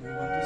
we want to